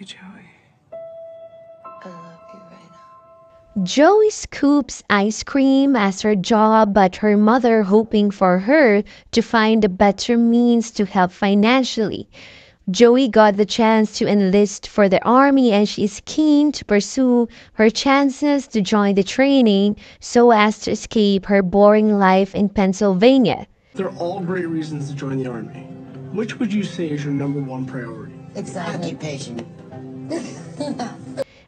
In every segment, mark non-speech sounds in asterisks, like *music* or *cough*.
you, Joey. I love you, Rayna. Joey scoops ice cream as her job, but her mother hoping for her to find a better means to help financially. Joey got the chance to enlist for the army and she is keen to pursue her chances to join the training so as to escape her boring life in Pennsylvania. They're all great reasons to join the Army. Which would you say is your number one priority? Occupation.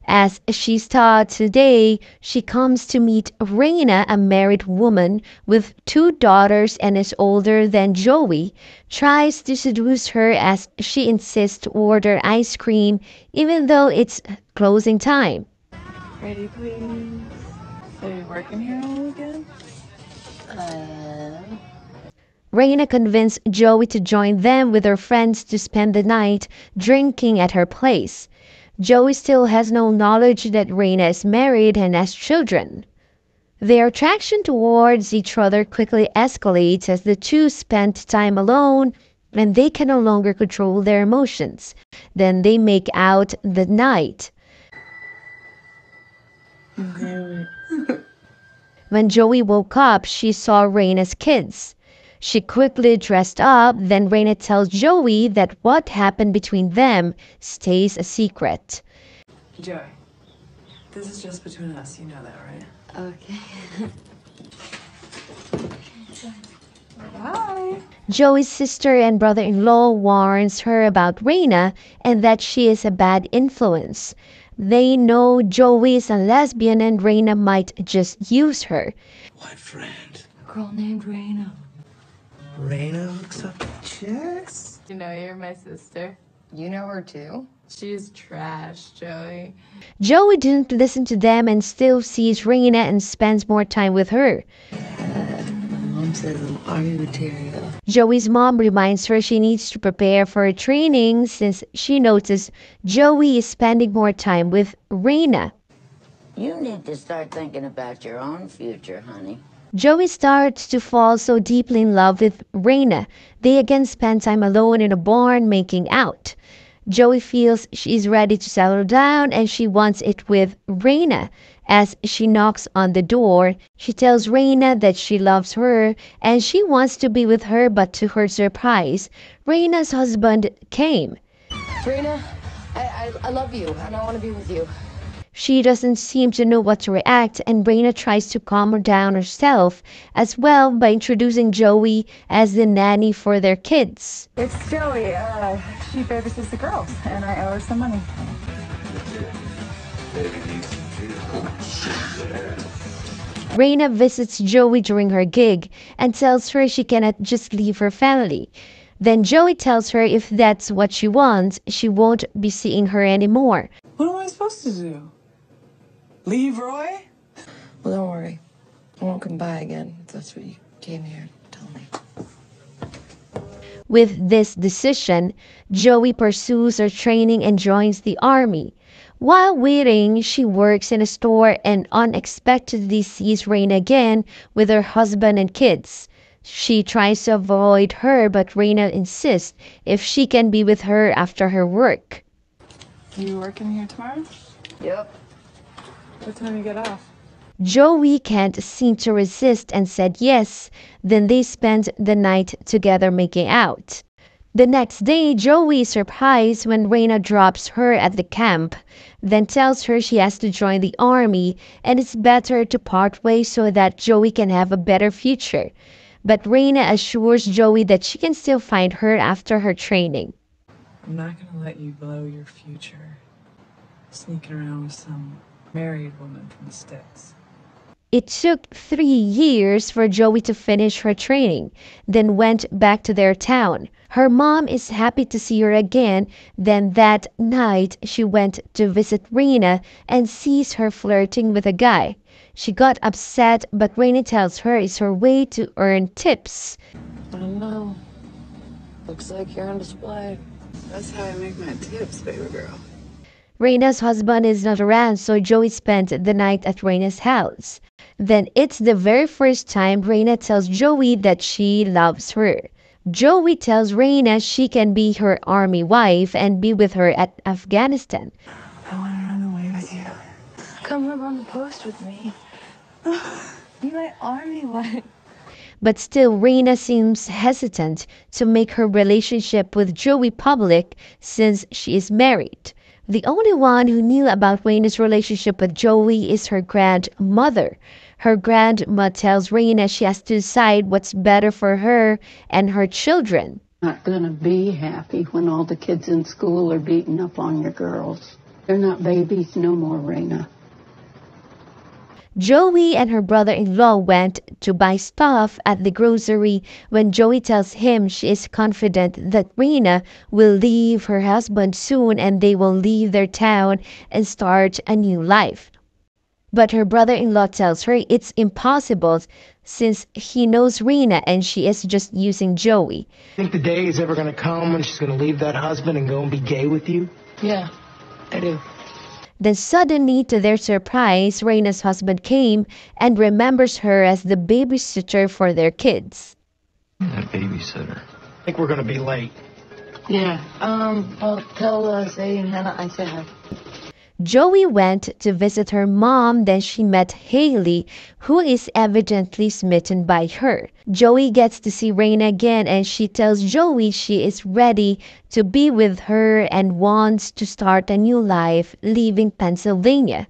As she's taught today, she comes to meet Rayna, a married woman with two daughters and is older than Joey, tries to seduce her as she insists to order ice cream even though it's closing time. Ready, please. So you working here all weekend? Uh, Rayna convinced Joey to join them with her friends to spend the night drinking at her place. Joey still has no knowledge that Rayna is married and has children. Their attraction towards each other quickly escalates as the two spend time alone and they can no longer control their emotions. Then they make out the night. *laughs* When Joey woke up, she saw Rayna's kids. She quickly dressed up, then Rayna tells Joey that what happened between them stays a secret. Joey, this is just between us. You know that, right? okay. Bye. *laughs* Joey's sister and brother-in-law warns her about Rayna and that she is a bad influence. They know Joey is a lesbian and Rayna might just use her. What friend? A girl named Rayna. Rayna hooks up with chicks? You know you're my sister. You know her too? She's trash, Joey. Joey didn't listen to them and still sees Rayna and spends more time with her. Mom says I'm army material. Joey's mom reminds her she needs to prepare for her training since she notices Joey is spending more time with Rayna. You need to start thinking about your own future, honey. Joey starts to fall so deeply in love with Rayna. They again spend time alone in a barn making out. Joey feels she's ready to settle down and she wants it with Rayna. As she knocks on the door, she tells Rayna that she loves her and she wants to be with her, but to her surprise, Rayna's husband came. Rayna, I, I, I love you and I want to be with you. She doesn't seem to know what to react, and Rayna tries to calm her down herself as well by introducing Joey as the nanny for their kids. It's Joey. Uh, she babysits the girls, and I owe her some money. Rayna visits Joey during her gig and tells her she cannot just leave her family. Then Joey tells her if that's what she wants, she won't be seeing her anymore. What am I supposed to do? Leave Roy? Well, don't worry. I won't come by again if that's what you came here to tell me. With this decision, Joey pursues her training and joins the army. While waiting, she works in a store and unexpectedly sees Rayna again with her husband and kids. She tries to avoid her, but Rayna insists if she can be with her after her work. You working here tomorrow? Yep. What time you get off? Joey can't seem to resist and said yes. Then they spend the night together making out. The next day, Joey is surprised when Rayna drops her at the camp, then tells her she has to join the army and it's better to part ways so that Joey can have a better future. But Rayna assures Joey that she can still find her after her training. I'm not gonna let you blow your future sneaking around with some married woman from the sticks. It took three years for Joey to finish her training, then went back to their town. Her mom is happy to see her again. Then that night, she went to visit Rayna and sees her flirting with a guy. She got upset, but Rayna tells her it's her way to earn tips. I don't know. Looks like you're on display. That's how I make my tips, baby girl. Rayna's husband is not around, so Joey spent the night at Rayna's house. Then it's the very first time Rayna tells Joey that she loves her. Joey tells Rayna she can be her army wife and be with her at Afghanistan. I want to run away with you. Come live on the post with me. Be my army wife. But still, Rayna seems hesitant to make her relationship with Joey public since she is married. The only one who knew about Rayna's relationship with Joey is her grandmother. Her grandma tells Rayna she has to decide what's better for her and her children. Not gonna be happy when all the kids in school are beating up on your girls. They're not babies no more, Rayna. Joey and her brother in law went to buy stuff at the grocery when Joey tells him she is confident that Rayna will leave her husband soon and they will leave their town and start a new life. But her brother in law tells her it's impossible since he knows Rayna and she is just using Joey. Think the day is ever gonna come when she's gonna leave that husband and go and be gay with you? Yeah, I do. Then suddenly, to their surprise, Rayna's husband came and remembers her as the babysitter for their kids. That babysitter. I think we're gonna be late. Yeah. Um, well, tell uh, Sadie and Hannah I said hi. Joey went to visit her mom, then she met Haley, who is evidently smitten by her. Joey gets to see Rayna again and she tells Joey she is ready to be with her and wants to start a new life leaving Pennsylvania.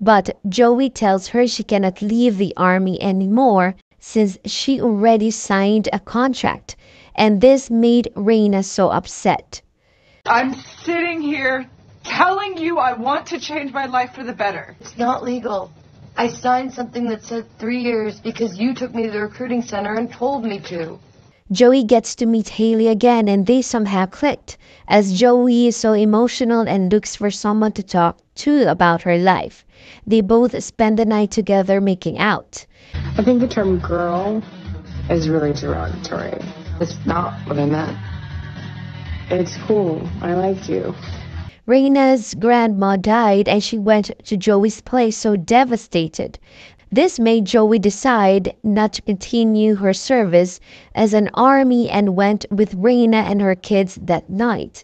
But Joey tells her she cannot leave the army anymore since she already signed a contract, and this made Rayna so upset. I'm sitting here telling you I want to change my life for the better. It's not legal. I signed something that said three years because you took me to the recruiting center and told me to. Joey gets to meet Haley again and they somehow clicked, as Joey is so emotional and looks for someone to talk to about her life. They both spend the night together making out. I think the term girl is really derogatory. It's not what I meant. It's cool. I like you. Rayna's grandma died and she went to Joey's place so devastated. This made Joey decide not to continue her service as an army and went with Rayna and her kids that night.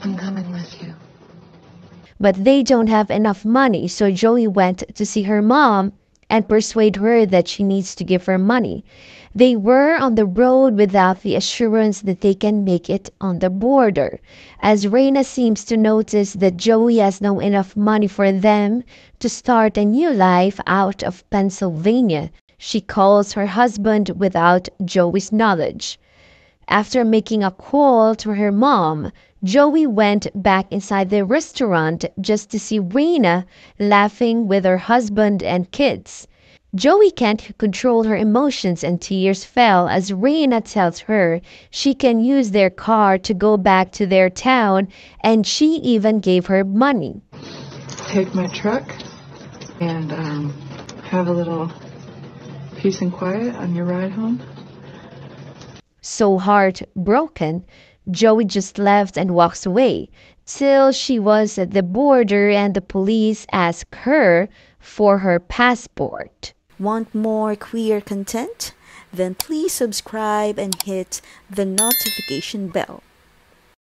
I'm coming with you. But they don't have enough money, so Joey went to see her mom and persuade her that she needs to give her money. They were on the road without the assurance that they can make it on the border, as Rayna seems to notice that Joey has no enough money for them to start a new life out of Pennsylvania. She calls her husband without Joey's knowledge. After making a call to her mom, Joey went back inside the restaurant just to see Rayna laughing with her husband and kids. Joey can't control her emotions and tears fell as Rayna tells her she can use their car to go back to their town and she even gave her money. Take my truck and um, have a little peace and quiet on your ride home. So heartbroken, Joey just left and walks away till she was at the border and the police ask her for her passport. Want more queer content? Then please subscribe and hit the notification bell.